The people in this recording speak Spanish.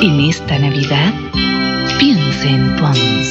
En esta Navidad, piense en Pons.